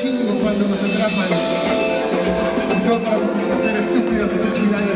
chingo cuando nos atrapan. Y todo para ser estúpidos, necesidades. Ayúdenos.